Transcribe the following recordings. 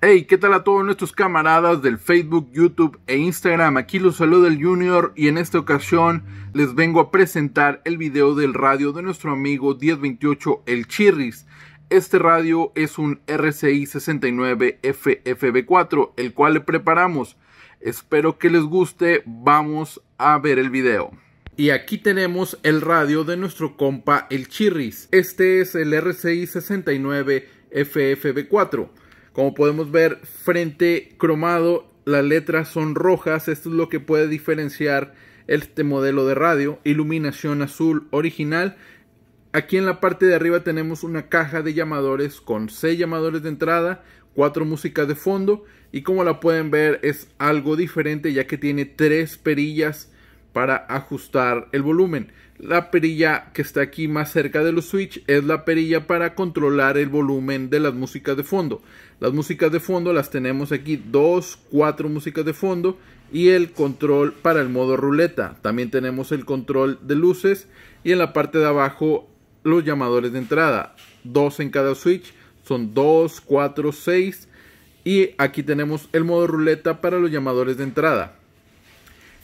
Hey, ¿qué tal a todos nuestros camaradas del Facebook, YouTube e Instagram? Aquí los saluda el Junior y en esta ocasión les vengo a presentar el video del radio de nuestro amigo 1028 El Chirris. Este radio es un RCI 69 FFB4, el cual le preparamos. Espero que les guste, vamos a ver el video. Y aquí tenemos el radio de nuestro compa El Chirris. Este es el RCI 69 FFB4. Como podemos ver, frente cromado, las letras son rojas. Esto es lo que puede diferenciar este modelo de radio. Iluminación azul original. Aquí en la parte de arriba tenemos una caja de llamadores con 6 llamadores de entrada, 4 músicas de fondo y como la pueden ver es algo diferente ya que tiene 3 perillas para ajustar el volumen. La perilla que está aquí más cerca de los switch es la perilla para controlar el volumen de las músicas de fondo. Las músicas de fondo las tenemos aquí, dos, cuatro músicas de fondo y el control para el modo ruleta. También tenemos el control de luces y en la parte de abajo los llamadores de entrada. Dos en cada switch, son 2, 4, 6 y aquí tenemos el modo ruleta para los llamadores de entrada.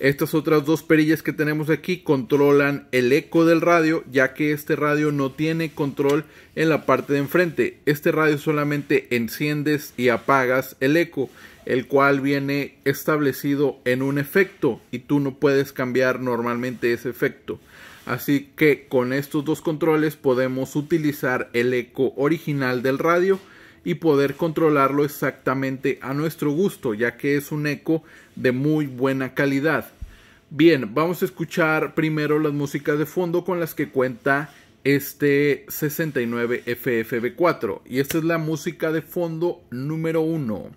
Estas otras dos perillas que tenemos aquí controlan el eco del radio, ya que este radio no tiene control en la parte de enfrente. Este radio solamente enciendes y apagas el eco, el cual viene establecido en un efecto y tú no puedes cambiar normalmente ese efecto. Así que con estos dos controles podemos utilizar el eco original del radio y poder controlarlo exactamente a nuestro gusto, ya que es un eco de muy buena calidad. Bien, vamos a escuchar primero las músicas de fondo con las que cuenta este 69 FFB4 y esta es la música de fondo número 1.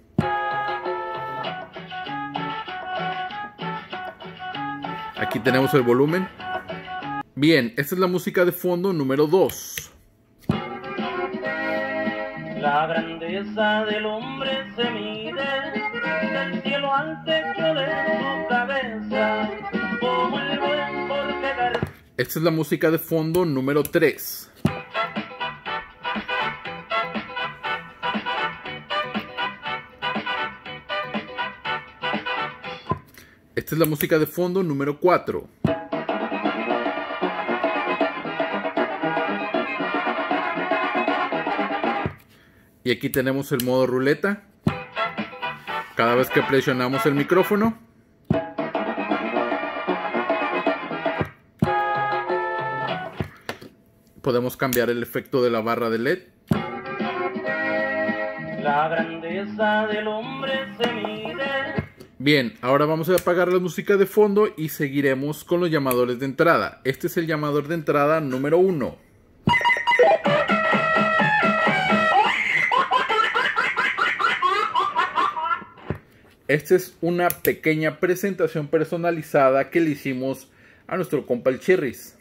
Aquí tenemos el volumen. Bien, esta es la música de fondo número 2. La grandeza del hombre se mide del cielo al techo de su cabeza, como el buen porque Gar- Esta es la música de fondo número 3. Esta es la música de fondo número 4. Y aquí tenemos el modo ruleta. Cada vez que presionamos el micrófono, podemos cambiar el efecto de la barra de LED. La grandeza del hombre se mide Bien, ahora vamos a apagar la música de fondo y seguiremos con los llamadores de entrada. Este es el llamador de entrada número 1. Esta es una pequeña presentación personalizada que le hicimos a nuestro compa el Chirris.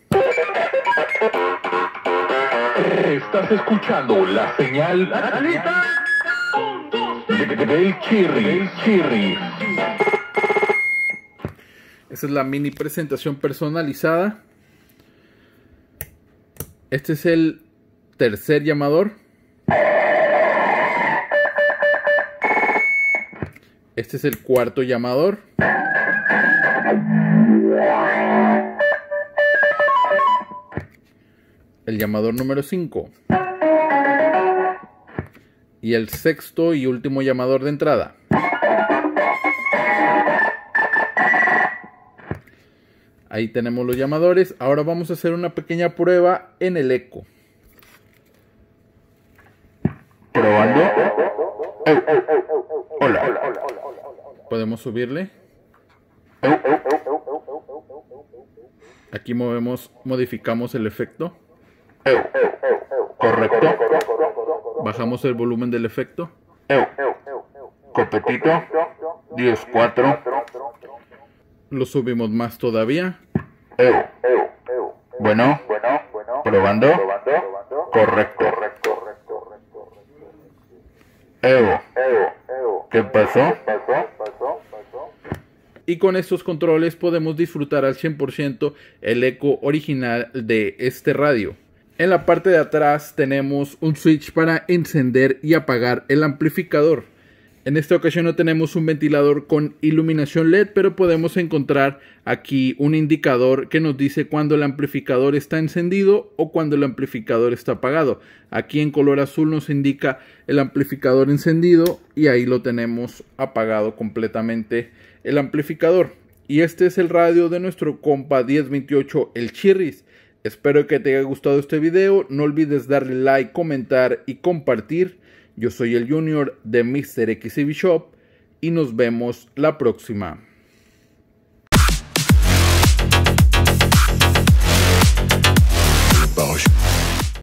Estás escuchando la señal de- de- del. Esta es la mini presentación personalizada. Este es el tercer llamador. Este es el cuarto llamador. El llamador número 5. Y el sexto y último llamador de entrada. Ahí tenemos los llamadores. Ahora vamos a hacer una pequeña prueba en el eco. Probando. Podemos subirle. Aquí movemos, modificamos el efecto. Correcto. Bajamos el volumen del efecto. Copetito. 10-4. Lo subimos más todavía. Bueno. Probando. Correcto. Evo. ¿Qué pasó? Y con estos controles podemos disfrutar al 100% el eco original de este radio. En la parte de atrás tenemos un switch para encender y apagar el amplificador. En esta ocasión no tenemos un ventilador con iluminación LED, pero podemos encontrar aquí un indicador que nos dice cuando el amplificador está encendido o cuando el amplificador está apagado. Aquí en color azul nos indica el amplificador encendido y ahí lo tenemos apagado completamente el amplificador. Y este es el radio de nuestro compa 1028 el Chirris. Espero que te haya gustado este video. No olvides darle like, comentar y compartir. Yo soy el Junior de Mr. XCB Shop y nos vemos la próxima.